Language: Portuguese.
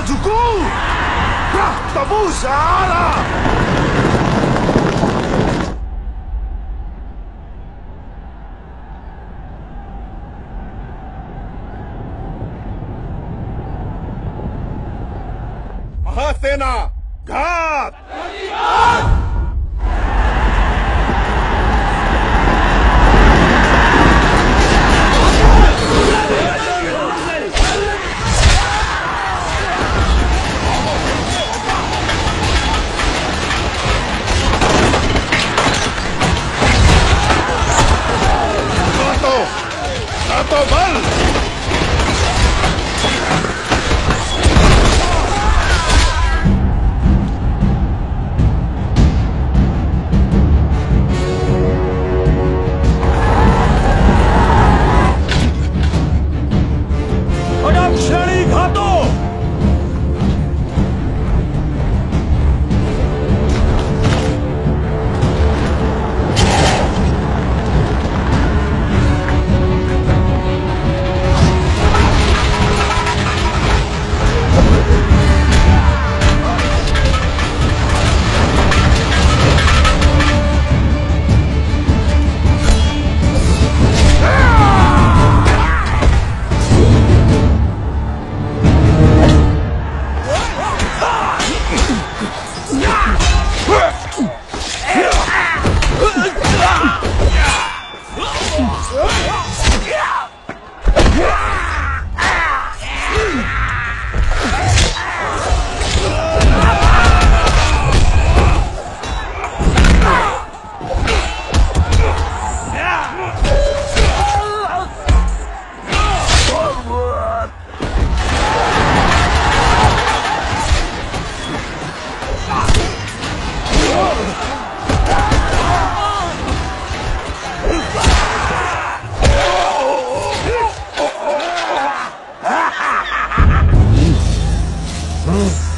Harajuku! Tabu Sahara! सेना घात Tá tomar! Hum.